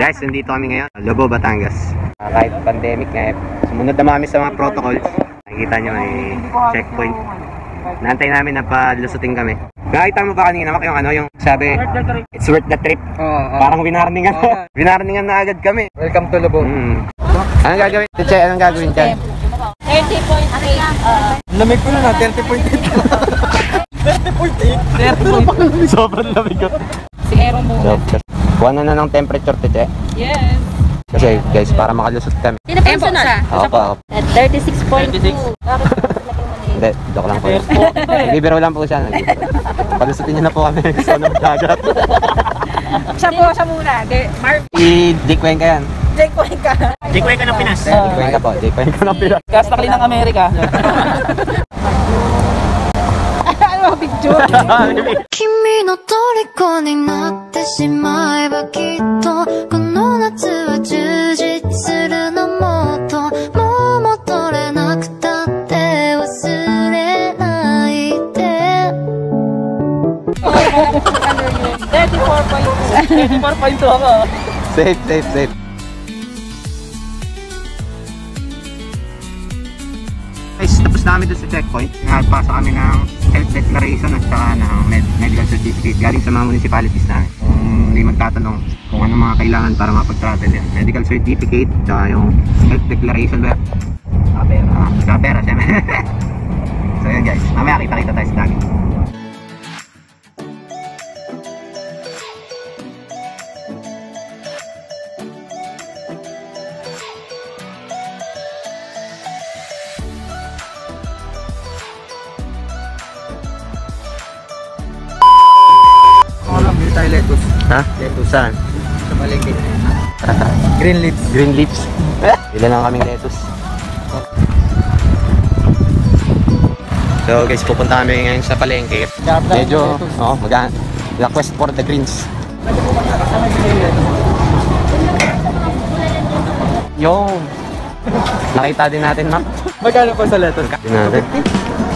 Guys, nandito kami ngayon. Lobo, Batangas. Ah, kahit pandemic nga, eh, sumunod naman kami sa mga protocols. Nakikita nyo may checkpoint. Nantay namin na palusutin kami. Nakita mo ba kanina Mak, yung ano, yung sabi, it's worth the trip. Oo. Parang winarningan Oo. winarningan na agad kami. Welcome to Lubog. Mm. Anong gagawin? Tiche, anong gagawin dyan? 30.8. Uh, Lamig ko na na, 30.8. 30.8? Sobrang lamig ko. si Aero muna. Kuha na na ng temperature, Tiche. Yes. Kasi guys, para makalusot kami. Ako pa, ako. At 36.2. Hindi, joke lang po. Nagbibiro lang po siya. Palusutin niyo na po kami sa ng dagat. Siya po, siya muna. De, Mark, I-Dick Cuenca yan. Jake Cuenca. Dick Cuenca po, Dick Cuenca ng Pinas. Kastakli ng Amerika. Ano, picture? 君の虜になってしまえばきっとこの夏は充実するのもっともう戻れなくたって忘れないで ano yun? 34.2. 34.2 ako. Safe, safe, safe. Guys, tapos namin doon sa checkpoint. Nagpasa kami ng health declaration at saka ng med- medical certificate galing sa mga municipalities namin. Kung hindi magtatanong kung ano mga kailangan para makapag-travel yan. Medical certificate, tsaka yung health declaration ba? Kapera. Ah, kapera, syempre. so yun guys, mamaya kita-kita tayo sa dagat. Tayo lettuce. Ha? Saan? Sa malengke. Green leaves. Green leaves. Ilan lang kaming lettuce. So guys, pupunta kami ngayon sa palengke. Medyo, lettuce. oh, mag request for the greens. Yung nakita din natin, Mac. Magkano po sa lettuce? Din natin.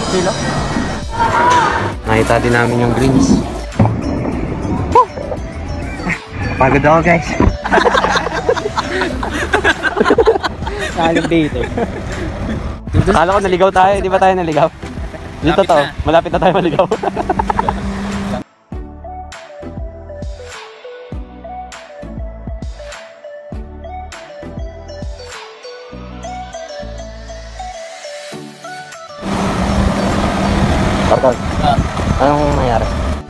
Kilo? Nakita din namin yung greens. Pagod ako, guys. Sayang dito. Akala ko naligaw tayo, di ba tayo naligaw? Dito to, malapit na tayo maligaw. Bartol, anong nangyari?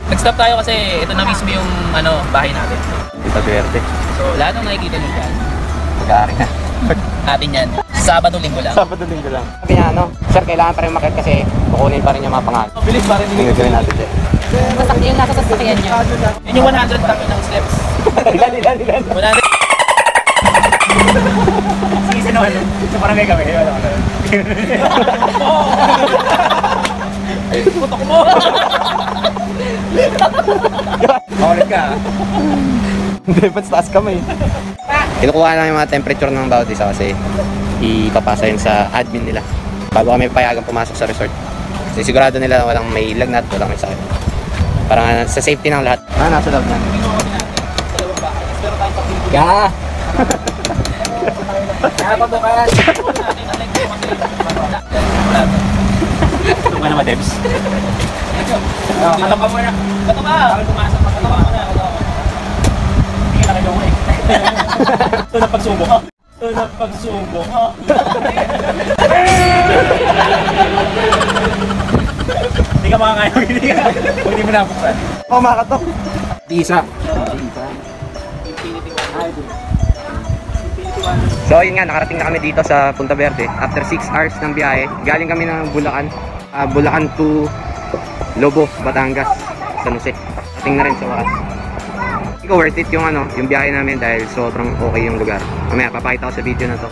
Nag-stop tayo kasi ito na mismo yung ano, bahay natin. Dito Verde. So, lahat ng nakikita nyo dyan, Mag-aari na. atin yan. Sabado, linggo lang. Sabado linggo lang. Sabi niya, ano, sir, kailangan pa rin makit kasi kukunin pa rin yung mga pangalan. Bilis pa rin Hindi gawin natin dyan. Masak yung nasa sasakyan niya. Yun yung 100 kami ng steps. ilan, ilan, ilan? 100. Sige, sino ano? So, parang may kami. Ano, ano. Putok mo! Makulit ka. Hindi, ba't taas kami? Kinukuha na yung mga temperature ng bawat isa kasi ipapasa yun sa admin nila bago kami payagang pumasok sa resort. Kasi sigurado nila na walang may lagnat, walang may sakit. Parang ah, sa safety ng lahat. Ah, nasa loob na. Ka! Kaya pa bukas. Ito ka naman, Debs. Kato ka muna. Kato ka! Bakit pumasok? Kato ka muna. Kato ka. Hindi ka nakajoke eh. Ito na pagsubok ha. Ito na pagsubok ha. Hindi ka makakaya. Hindi ka. Huwag hindi mo nabuksan. Oh, makatok! Isa. So yun nga, nakarating na kami dito sa Punta Verde after 6 hours ng biyahe. Galing kami ng Bulacan, ah, Bulacan to Lobo, Batangas, San Jose. Ating na rin sa wakas. Hindi ko worth it yung ano, yung biyahe namin dahil sobrang okay yung lugar. Mamaya papakita ko sa video na to.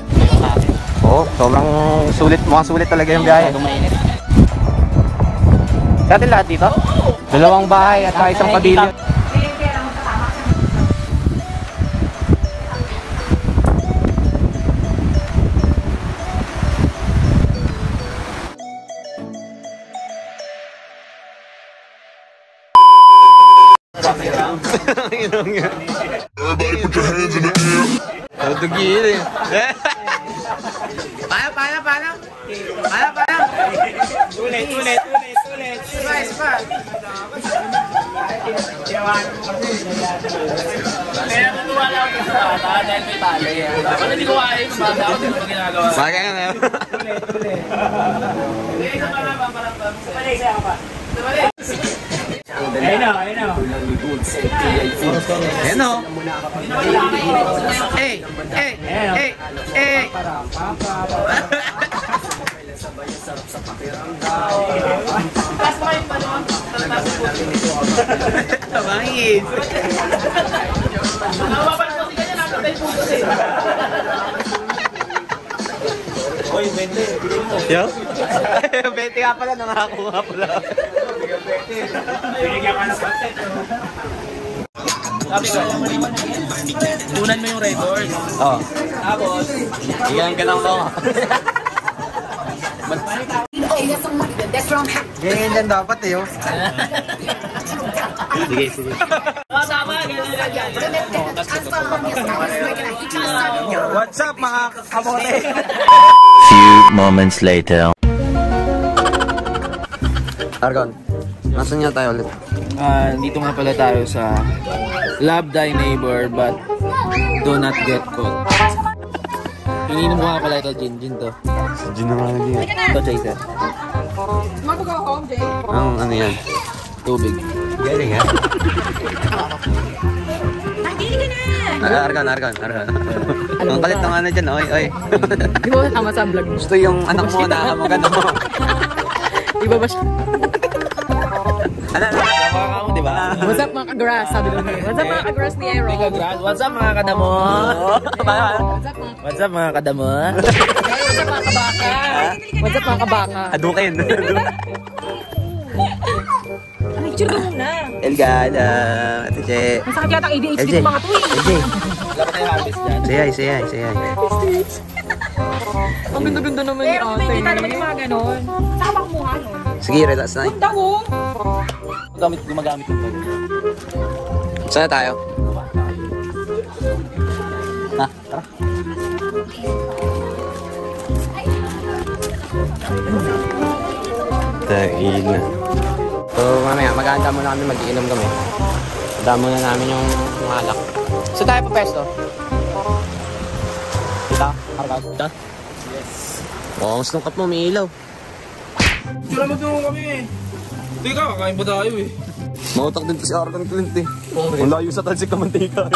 Oo, sobrang sulit. Mukhang sulit talaga yung biyahe. Sa atin lahat dito? Dalawang bahay at isang pavilion. Paano, paano, paano? Paano, paano? Ulit, ulit, ulit, ulit. Guys, pa. Kaya natuwa lang ako sa bata dahil may tali. Bakit hindi ko kaya yung bata ako, hindi ko Ayan o. Hey, hey, hey, hey. Tabangin. Napapalit ko si ganyan, nakita yung puso eh. Uy, bente. Yo? 20 nga pala, nangakakuha pala. Binigyan ka ng content. Sabi ko, tunan mo yung red horse. Oh, Tapos, iyan ka lang mo. Ganyan din dapat eh, oh. Sige, sige. kasama, ganyan lang yan. What's up, mga kamote? Few moments later. Argon, nasan niya tayo ulit? Ah, dito nga pala tayo sa Love Thy Neighbor but do not get caught. Ininom ko nga pala ito, Jin. Jin to. Diyan na nga din. Ito, Chaser. Ang ano yan? Tubig. Galing ha? Ah, Argon, Argon, Argon. Ang kalit ng ano dyan, oy, oy. Di ba tama sa vlog? Gusto yung anak mo na magano mo. Di ba ba siya? Ano, ano? Mo, di ba? What's up mga ka-grass? Sabi doon eh. What's up mga ka-grass ni Aero? What's up mga kadamo? What's up mga What's up mga kadamo? What's up mga kabaka? What's up mga kabaka? Adukin. Picture ka muna. Elgada, Ate Che. Masakit yata ang ADHD ng mga to eh. LJ. Wala pa tayo harvest dyan. Say hi, say hi, say hi. Ang ganda-ganda naman ni ate. Pero hindi naman yung mga ganon. Saan ka kumuha nun? Sige, relax na. Punta mo. Gamit, gumagamit yung phone. Saan na tayo? Ha? Tara. Tain na. So, mamaya, maghahanda muna kami, mag-iinom kami. Handa muna namin yung alak. So, tayo pa pesto? Kita? Kita? Yes. Oo, gusto ng kap mo, may ilaw. Sila magtulong kami eh. Teka, kakain pa tayo eh. Mautak din to si Arkan Clint eh. Ang layo sa talsik ka mantika.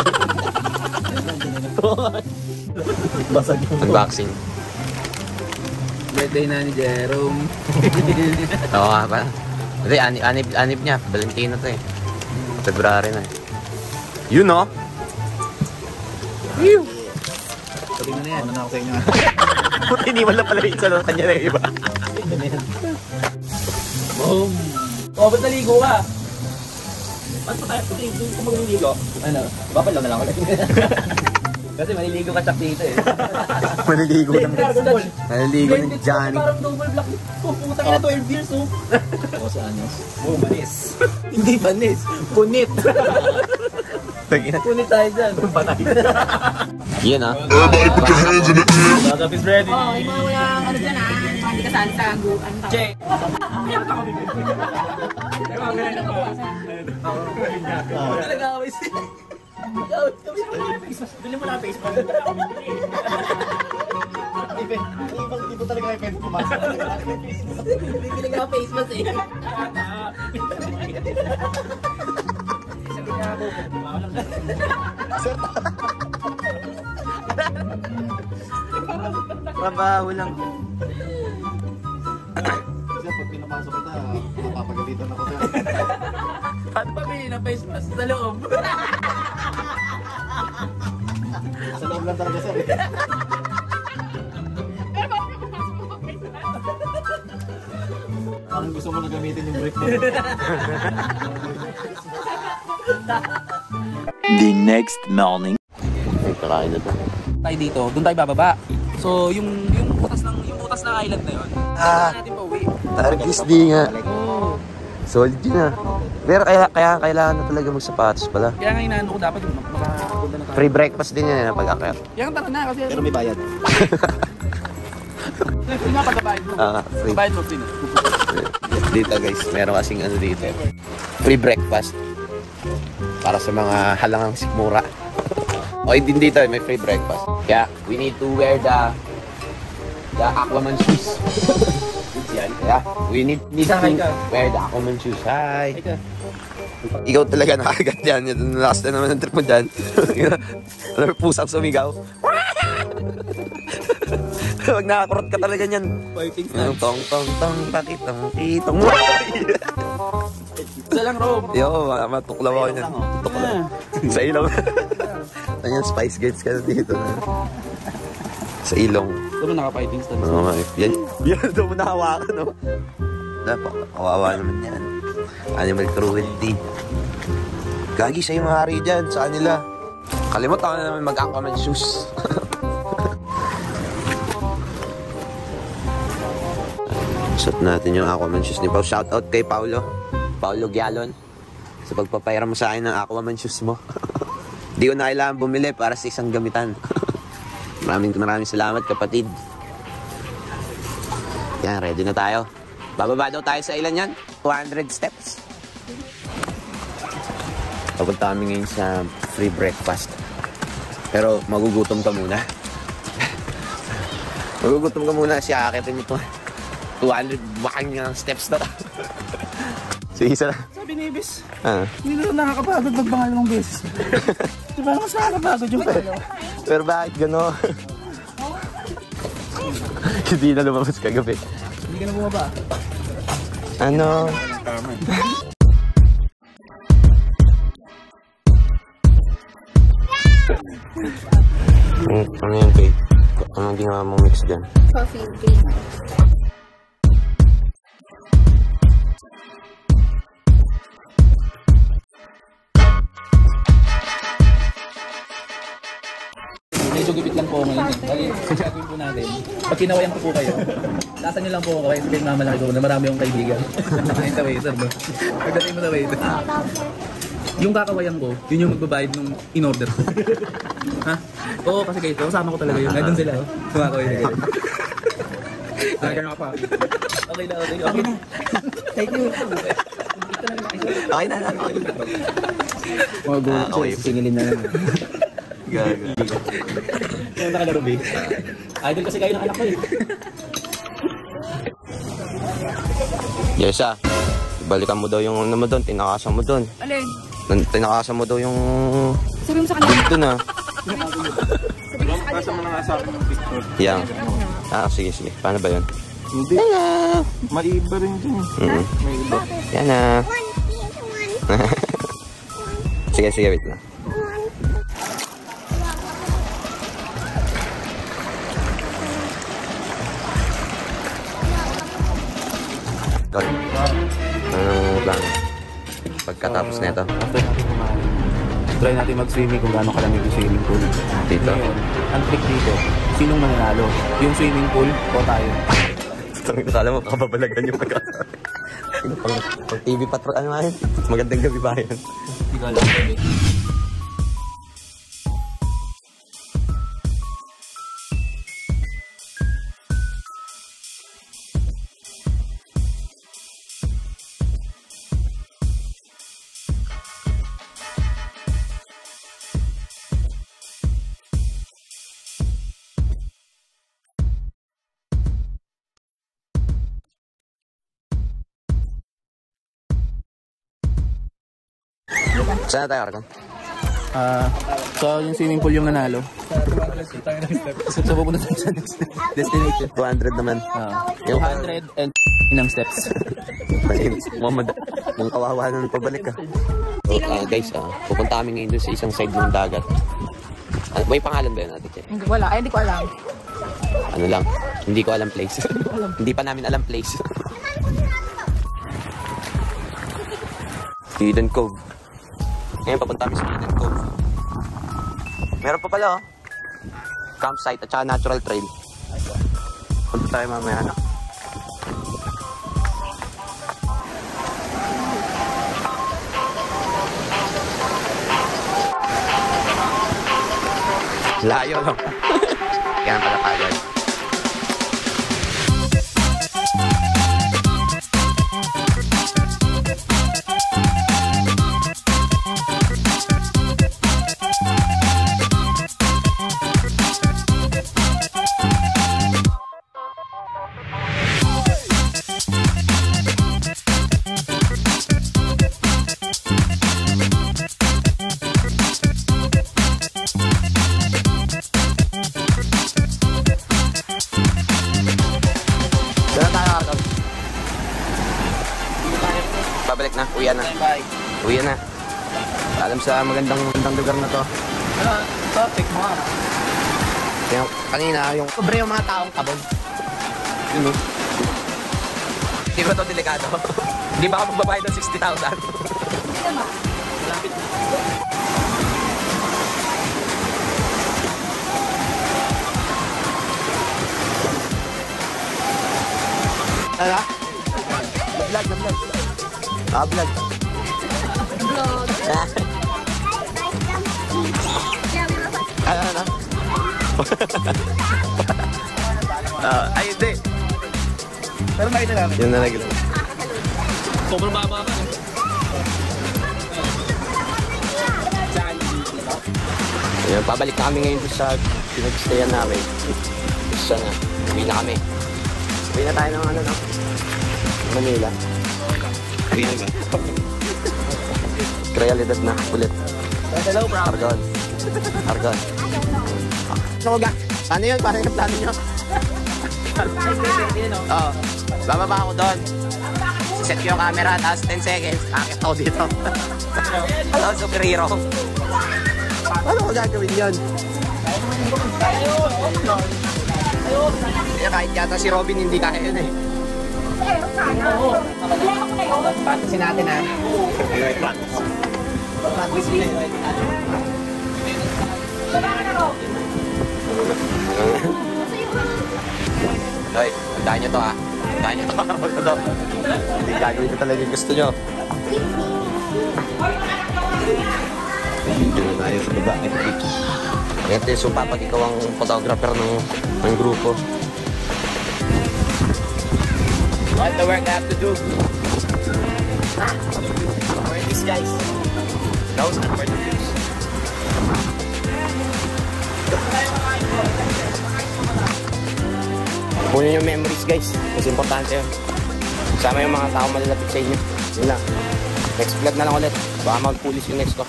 Basag. Unboxing. Birthday na ni Jerome. Oo nga pa. Hindi, anib, anib, anib niya. Valentino to eh. February na eh. Yun no? Sabi mo na yan. Ano na ako sa inyo? Puti, hindi wala pala yung sa kanya na yung iba. Boom! O, ba't naligo ka? Ba't pa tayo kung magliligo? Ano? Bakit lang na lang ulit. Kasi maliligo ka chak dito eh. Maliligo ng Maliligo ng Johnny. Parang double black. Oh, putang ina 12 years oh. Ako sa anyos. Oh, manis. Hindi manis. Punit. Punit tayo dyan. Patay. Yan ah. Shut is ready. Oh, yung mga walang ano dyan ah. Yung mga Hindi kasali sa gu. Ano tawag? Check. Nag-away sila. Nag-away kami sa Bili mo na Facebook. Ibang tipo talaga may pwede pumasok. Bibili ka face mask eh. Mabaho lang. Paano pa bili ng face mask sa loob? sa loob lang talaga sir. Parang gusto mo na gamitin yung brick mo. The next morning. Ay, na to. Tayo dito, doon tayo bababa. So, yung yung butas ng yung butas ng island na 'yon. Ah, natin pa uwi. Targis di nga. Balik. Solid yun ah. Pero kaya, kaya kailangan na talaga magsapatos pala. Kaya nga inaano ko dapat mak- makapunta na tayo. Free breakfast din yan pag akyat. Kaya nga tara na kasi Pero may bayad. Hindi nga pagbabayad mo. Ah, free. Bayad mo din. Dito guys, meron kasing ano dito. Free breakfast. Para sa mga halangang sikmura. o din dito, may free breakfast. Kaya, we need to wear the the Aquaman shoes. Yan. Kaya, we need, need to wear the Aquaman shoes. Hi. Ikaw talaga nakagat yan. Yung last na naman ng trip mo dyan. ano, pusang sumigaw. Pag nakakurot ka talaga niyan. Fighting Tong tong tong tong pakitong kitong. Isa lang, Rob. Yo, ma- matuklaw ako niyan. Tuklaw. Sa ilong. Ayan, Spice Girls ka na dito. Sa ilong. Ito mo naka-fighting stance. Oo, nga eh. yan. Yan, doon mo nahawakan, no? Dapat, kawawa naman yan. Animal cruelty. Gagi sa'yo mga hari dyan, sa kanila. Kalimutan ka na naman mag-aquaman shoes. Suot natin yung Aquaman shoes ni Pao. Shout out kay Paulo. Paulo Gialon. Sa pagpapayra mo sa akin ng Aquaman shoes mo. Di ko na kailangan bumili para sa isang gamitan. Maraming maraming salamat kapatid. Yan, ready na tayo. Bababa daw tayo sa ilan yan? 200 steps. Papunta kami ngayon sa free breakfast. Pero magugutom ka muna. magugutom ka muna si akitin ito. 200 bakang steps na. Sige, isa lang. Sabi ni Ibis, Ah. hindi na nakakapagod magbangal ng beses. Di ba mas nakakapagod yung pelo? Pero bakit gano'n? Hindi na lumabas kagabi. Hindi ka na bumaba. Ano? Mm, ano yan, Kate? Anong ginawa mong mix dyan? Coffee, green. Medyo lang po ngayon. Bali, gagawin po natin. Pag kinawayan ko po kayo, lasan niyo lang po ako kayo kasi mamalaki ko na marami yung kaibigan. Ayun sa waiter, no? Pagdating mo sa waiter. Yung kakawayan ko, yun yung magbabayad nung in-order ko. ha? Oo, kasi kayo, kasama ko talaga yun. Nandun sila, oh. Kumakaway na kayo. Talaga nga pa. Okay na, okay na. Okay na. Thank you. Okay na. Okay na. Mga gulo, Ah, okay. singilin na lang. Gaga. Yung nakalaro, B. Idol kasi kayo ng anak ko eh. Yes, ah. Balikan mo daw yung ano mo doon, tinakasan mo doon. Alin? Tinakasan mo daw yung... Sabi mo sa kanila. Dito na. Pasa mo na nga sa akin ng picture. Yan. Ah, sige, sige. Paano ba yun? Hindi. Maiba rin dyan. Mm May iba. Yan na. sige, sige, wait lang. Tol, anong plan? Pagkatapos nito, After natin kumain, try natin mag-swimming kung gaano kalamig yung swimming pool. Dito? Ngayon, ang trick dito, sinong mananalo? Yung swimming pool o tayo? Kala mo, kababalagan yung pagka... Sino pang, pang TV patrol, ano nga yun? Magandang gabi ba yun? Hindi ko alam. Saan na tayo, Arkan? Ah, so yung swimming pool yung nanalo. so pupunta tayo sa next destination. 200 naman. Ah, Yung 200 and ng steps. Mamad, mong kawawa na pabalik ka. So, ah, guys, ah, pupunta kami ngayon doon sa isang side ng dagat. Ah, may pangalan ba yun natin, Che? Hindi, wala. Ay, hindi ko alam. Ano lang, hindi ko alam place. hindi pa namin alam place. Eden Cove. Ngayon, papunta kami sa Eden Cove. Meron pa pala, oh. Campsite at saka natural trail. Punta tayo mamaya, ano. Layo, no? Kaya pala kagad. Sa magandang, magandang lugar na to. Ano? Topic mo. Yung, kanina, yung sobre yung mga taong kabog. Yun, no? Di ba to delikado? Di ba ako magbabayad ng 60,000? Ano? Vlog na vlog. Ah, vlog. Vlog. Ah, ay, hindi. Pero nakita namin. Yun na naging. Sobrang baba ka. Ayun, pabalik na kami ngayon sa pinag-stayan namin. Isa na. Uwi na kami. Uwi na tayo ng ano, no? Manila. Uwi na ba? Realidad na ulit. Hello, bro. Argon. Argon. Ano ko ga? Paano yun? Paano yung plano nyo? Oo. Bababa ako doon. Set ko yung camera, tapos 10 seconds, akit ako dito. Hello, superhero. Paano ko gagawin yun? Kaya kahit yata si Robin hindi kaya yun eh. Practice natin ha. Practice Hoy, tandaan nyo to ha. Tandaan nyo to. Huwag to to. Hindi gagawin ko talaga gusto nyo. Video na tayo sa baba. Ngayon tayo sumpa pag ikaw ang photographer ng, ng grupo. What the work I have to do? Where are these guys? Those are the Kunin yung memories guys. Mas importante yun. Sama yung mga tao malalapit sa inyo. Yun lang. Next vlog na lang ulit. Baka magpulis yung next ko.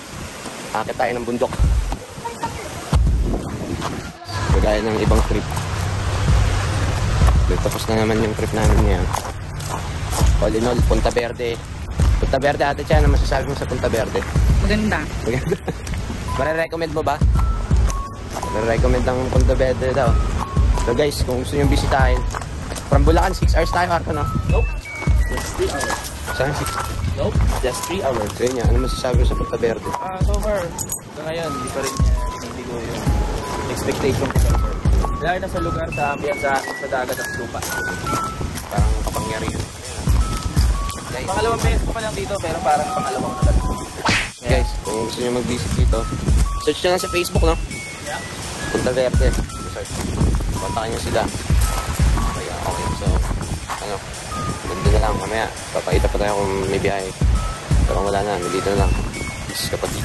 Akit tayo ng bundok. Kagaya ng ibang trip. Tapos na naman yung trip namin ngayon. All in all, Punta Verde. Punta Verde ate Chan, ano masasabi mo sa Punta Verde? Maganda. Maganda. Mare-recommend mo ba? Mare-recommend ang Punta Verde daw. So guys, kung gusto nyo bisitahin, from Bulacan, 6 hours tayo, Arco, no? Nope. Just 3 hours. Saan 6? Nope. Just 3 hours. So yun yan, ano masasabi mo sa Punta Verde? Ah, so far, sa ngayon, hindi pa rin niya binibigo yung expectation ko sa lugar. Dahil na sa lugar, sa ambience, sa, sa dagat at lupa. Parang kapangyarihan. Guys, Pangalawang beses ko pa lang dito, pero parang pangalawang na talaga. guys, kung gusto nyo mag-visit dito, search nyo lang sa Facebook, no? Yeah. Punta Verde. Search. Kontakin nyo sila. Okay, okay. So, ano, ganda na lang. Mamaya, papakita pa tayo kung may biyahe. Pero wala na, dito na lang. Peace kapatid.